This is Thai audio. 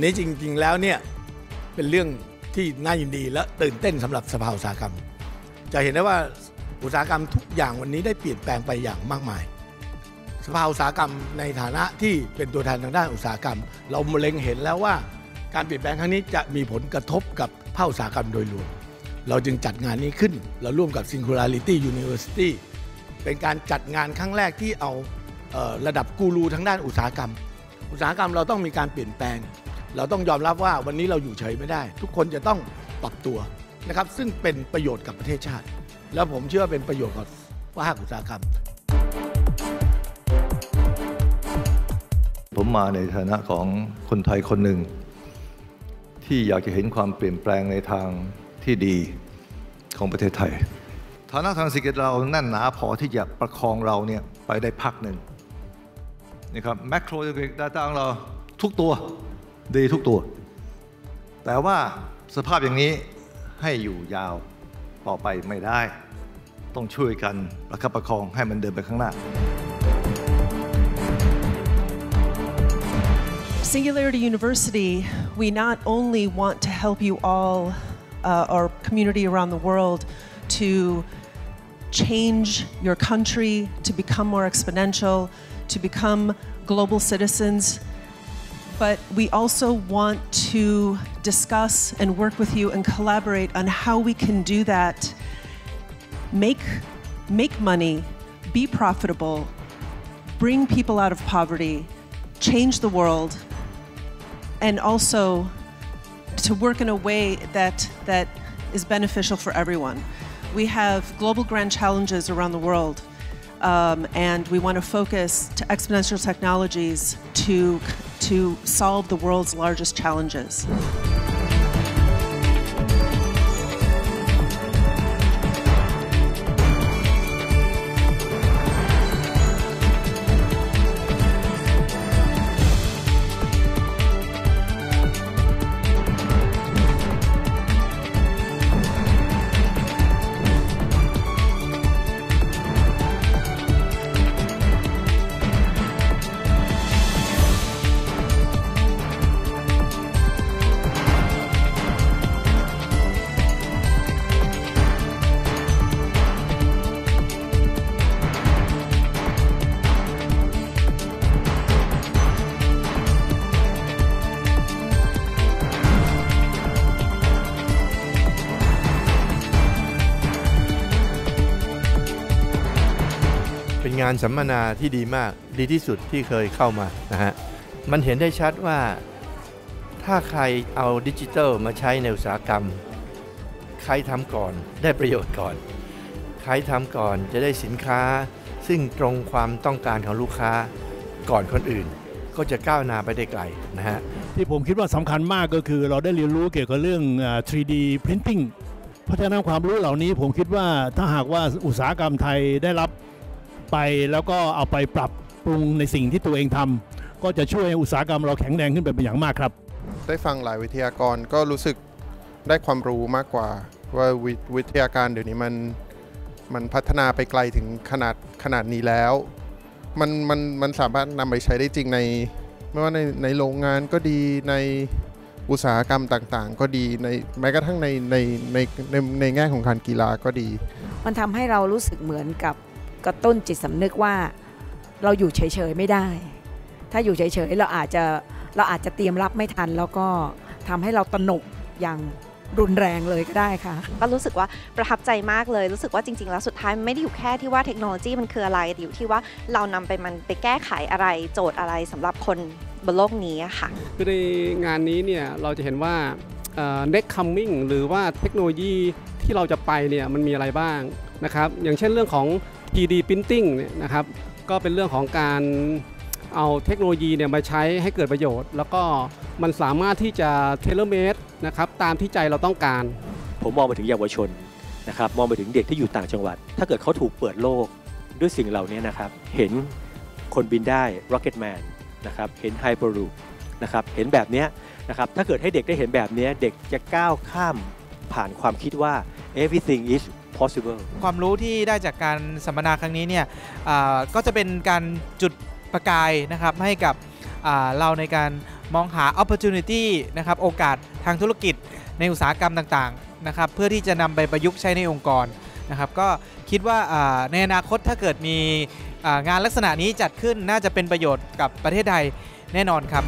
วันนี้จริง ๆ แล้วเนี่ยเป็นเรื่องที่น่ายินดีและตื่นเต้นสำหรับสภาอุตสาหกรรม จะเห็นได้ว่าอุตสาหกรรมทุกอย่างวันนี้ได้เปลี่ยนแปลงไปอย่างมากมาย สภาอุตสาหกรรมในฐานะที่เป็นตัวแทนทางด้านอุตสาหกรรม เราเล็งเห็นแล้วว่าการเปลี่ยนแปลงครั้งนี้จะมีผลกระทบกับภาคอุตสาหกรรมโดยรวม เราจึงจัดงานนี้ขึ้น เราร่วมกับ Singularity University เป็นการจัดงานครั้งแรกที่เอาเออระดับกูรูทางด้านอุตสาหกรรม อุตสาหกรรมเราต้องมีการเปลี่ยนแปลง เราต้องยอมรับว่าวันนี้เราอยู่เฉยไม่ได้ ทุกคนจะต้องปรับตัวนะครับ ซึ่งเป็นประโยชน์กับประเทศชาติ แล้วผมเชื่อว่าเป็นประโยชน์กับภาคอุตสาหกรรม ผมมาในฐานะของคนไทยคนหนึ่ง ที่อยากจะเห็นความเปลี่ยนแปลงในทางที่ดีของประเทศไทย ฐานะทางเศรษฐกิจเราแน่นหนาพอที่จะประคองเราเนี่ยไปได้พักหนึ่งนะครับแมกโรเ c ก d ด t a ของเราทุกตัว ดีทุกตัว แต่ว่าสภาพอย่างนี้ให้อยู่ยาวต่อไปไม่ได้ ต้องช่วยกันประคับประคองให้มันเดินไปข้างหน้า Singularity University, we not only want to help you all, uh, our community around the world, to change your country, to become more exponential, to become global citizens, but we also want to discuss and work with you and collaborate on how we can do that. Make, make money, be profitable, bring people out of poverty, change the world, and also to work in a way that, that is beneficial for everyone. We have global grand challenges around the world, um, and we want to focus to exponential technologies to, to solve the world's largest challenges. งานสัมมนาที่ดีมากดีที่สุดที่เคยเข้ามานะฮะมันเห็นได้ชัดว่าถ้าใครเอาดิจิทัลมาใช้ในอุตสาหกรรม ใครทำก่อนได้ประโยชน์ก่อน ใครทำก่อนจะได้สินค้า ซึ่งตรงความต้องการของลูกค้าก่อนคนอื่น ก็จะก้าวหน้าไปได้ไกลนะฮะที่ผมคิดว่าสำคัญมากก็คือเราได้เรียนรู้เกี่ยวกับเรื่อง 3D printing เพราะฉะนั้นความรู้เหล่านี้ผมคิดว่าถ้าหากว่าอุตสาหกรรมไทยได้รับ ไปแล้วก็เอาไปปรับปรุงในสิ่งที่ตัวเองทำก็จะช่วยให้อุตสาหกรรมเราแข็งแรงขึ้นเป็นอย่างมากครับ ได้ฟังหลายวิทยากรก็รู้สึกได้ความรู้มากกว่า ว่าวิวิทยาการเดี๋ยวนี้มันมันพัฒนาไปไกลถึงขนาดขนาดนี้แล้ว มันมันมันสามารถนำไปใช้ได้จริงใน ไม่ว่าในในโรงงานก็ดีในอุตสาหกรรมต่างๆ ก็ดีในแม้กระทั่งในในในในในแง่ของการกีฬาก็ดี มันทำให้เรารู้สึกเหมือนกับ กระตุ้นจิตสำนึกว่าเราอยู่เฉยๆไม่ได้ ถ้าอยู่เฉยๆเราอาจจะเราอาจจะเตรียมรับไม่ทัน แล้วก็ทำให้เราตระหนกอย่างรุนแรงเลยก็ได้ค่ะ ก็รู้สึกว่าประทับใจมากเลย รู้สึกว่าจริง ๆ แล้วสุดท้ายมันไม่ได้อยู่แค่ที่ว่าเทคโนโลยีมันคืออะไรแต่อยู่ที่ว่าเรานำไปมันไปแก้ไขอะไรโจทย์อะไรสำหรับคนบนโลกนี้อะค่ะ คือในงานนี้เนี่ยเราจะเห็นว่าเอ่อ next coming หรือว่าเทคโนโลยีที่เราจะไปเนี่ยมันมีอะไรบ้างนะครับ อย่างเช่นเรื่องของ 3D printing เนี่ยนะครับก็เป็นเรื่องของการเอาเทคโนโลยีเนี่ยมาใช้ให้เกิดประโยชน์ แล้วก็มันสามารถที่จะ tailor made นะครับตามที่ใจเราต้องการ ผมมองไปถึงเยาวชนนะครับมองไปถึงเด็กที่อยู่ต่างจังหวัด ถ้าเกิดเขาถูกเปิดโลกด้วยสิ่งเหล่านี้นะครับเห็นคนบินได้ Rocket Man นะครับเห็น Hyperloop นะครับเห็นแบบเนี้ยนะครับถ้าเกิดให้เด็กได้เห็นแบบเนี้ยเด็กจะก้าวข้ามผ่านความคิดว่า everything is possible ความรู้ที่ได้จากการสัมมนาครั้งนี้เนี่ยก็จะเป็นการจุดประกายนะครับให้กับเราในการมองหา opportunity นะครับโอกาสทางธุรกิจในอุตสาหกรรมต่างๆนะครับเพื่อที่จะนำไปประยุกต์ใช้ในองค์กรนะครับก็คิดว่าในอนาคตถ้าเกิดมีงานลักษณะนี้จัดขึ้นน่าจะเป็นประโยชน์กับประเทศไทยแน่นอนครับ